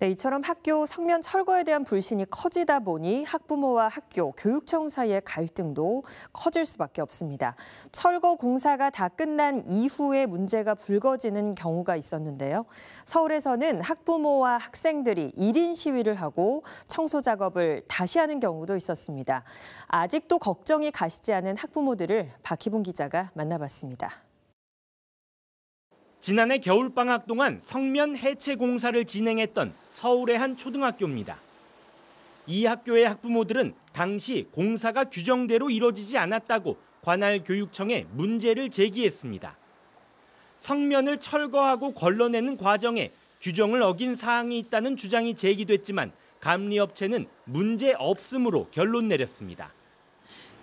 네, 이처럼 학교 성면 철거에 대한 불신이 커지다 보니 학부모와 학교, 교육청 사이의 갈등도 커질 수밖에 없습니다. 철거 공사가 다 끝난 이후에 문제가 불거지는 경우가 있었는데요. 서울에서는 학부모와 학생들이 1인 시위를 하고 청소 작업을 다시 하는 경우도 있었습니다. 아직도 걱정이 가시지 않은 학부모들을 박희봉 기자가 만나봤습니다. 지난해 겨울방학 동안 성면 해체 공사를 진행했던 서울의 한 초등학교입니다. 이 학교의 학부모들은 당시 공사가 규정대로 이뤄지지 않았다고 관할 교육청에 문제를 제기했습니다. 성면을 철거하고 걸러내는 과정에 규정을 어긴 사항이 있다는 주장이 제기됐지만 감리업체는 문제 없음으로 결론 내렸습니다.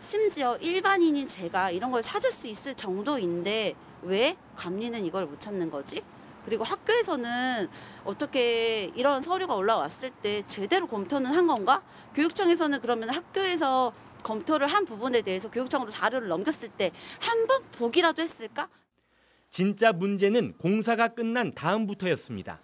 심지어 일반인인 제가 이런 걸 찾을 수 있을 정도인데 왜 감리는 이걸 못 찾는 거지? 그리고 학교에서는 어떻게 이런 서류가 올라왔을 때 제대로 검토는 한 건가? 교육청에서는 그러면 학교에서 검토를 한 부분에 대해서 교육청으로 자료를 넘겼을 때 한 번 보기라도 했을까? 진짜 문제는 공사가 끝난 다음부터였습니다.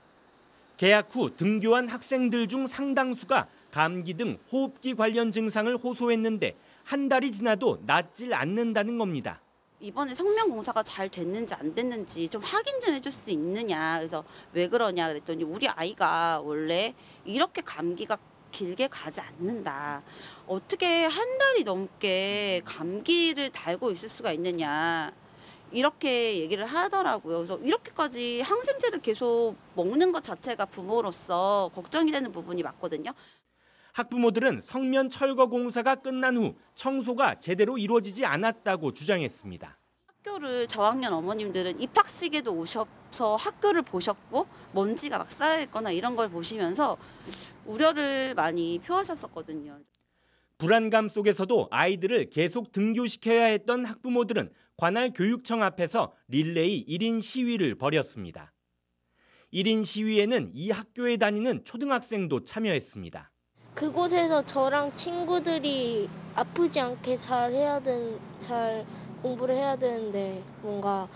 개학 후 등교한 학생들 중 상당수가 감기 등 호흡기 관련 증상을 호소했는데 한 달이 지나도 낫질 않는다는 겁니다. 이번에 성명 공사가 잘 됐는지 안 됐는지 좀 확인 좀 해줄 수 있느냐 그래서 왜 그러냐 그랬더니 우리 아이가 원래 이렇게 감기가 길게 가지 않는다 어떻게 한 달이 넘게 감기를 달고 있을 수가 있느냐 이렇게 얘기를 하더라고요. 그래서 이렇게까지 항생제를 계속 먹는 것 자체가 부모로서 걱정이 되는 부분이 맞거든요. 학부모들은 성면 철거 공사가 끝난 후 청소가 제대로 이루어지지 않았다고 주장했습니다. 학교를 저학년 어머님들은 입학식에도 오셔서 학교를 보셨고 먼지가 막 쌓여 있거나 이런 걸 보시면서 우려를 많이 표하셨었거든요. 불안감 속에서도 아이들을 계속 등교시켜야 했던 학부모들은 관할 교육청 앞에서 릴레이 1인 시위를 벌였습니다. 1인 시위에는 이 학교에 다니는 초등학생도 참여했습니다. 그곳에서 저랑 친구들이 아프지 않게 잘 해야 된, 잘 공부를 해야 되는데 뭔가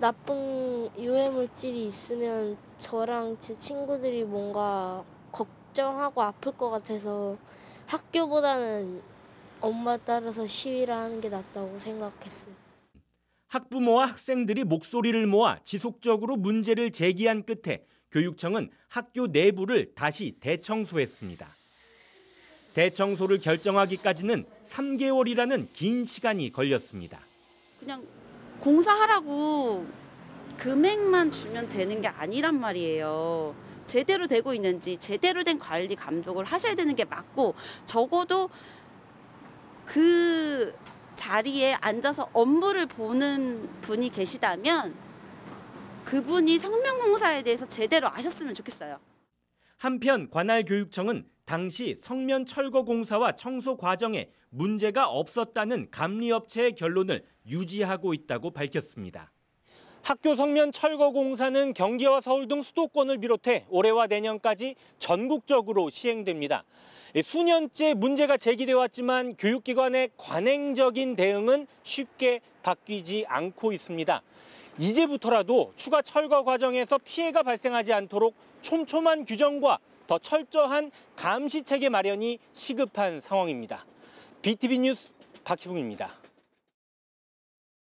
나쁜 유해 물질이 있으면 저랑 제 친구들이 뭔가 걱정하고 아플 것 같아서 학교보다는 엄마 따라서 시위를 하는 게 낫다고 생각했어요. 학부모와 학생들이 목소리를 모아 지속적으로 문제를 제기한 끝에 교육청은 학교 내부를 다시 대청소했습니다. 대청소를 결정하기까지는 3개월이라는 긴 시간이 걸렸습니다. 그냥 공사하라고 금액만 주면 되는 게 아니란 말이에요. 제대로 되고 있는지 제대로 된 관리 감독을 하셔야 되는 게 맞고 적어도 그 자리에 앉아서 업무를 보는 분이 계시다면 그분이 성명공사에 대해서 제대로 아셨으면 좋겠어요. 한편 관할 교육청은 당시 성면 철거 공사와 청소 과정에 문제가 없었다는 감리업체의 결론을 유지하고 있다고 밝혔습니다. 학교 성면 철거 공사는 경기와 서울 등 수도권을 비롯해 올해와 내년까지 전국적으로 시행됩니다. 수년째 문제가 제기돼 왔지만 교육기관의 관행적인 대응은 쉽게 바뀌지 않고 있습니다. 이제부터라도 추가 철거 과정에서 피해가 발생하지 않도록 촘촘한 규정과 더 철저한 감시 체계 마련이 시급한 상황입니다. BTV 뉴스 박희붕입니다.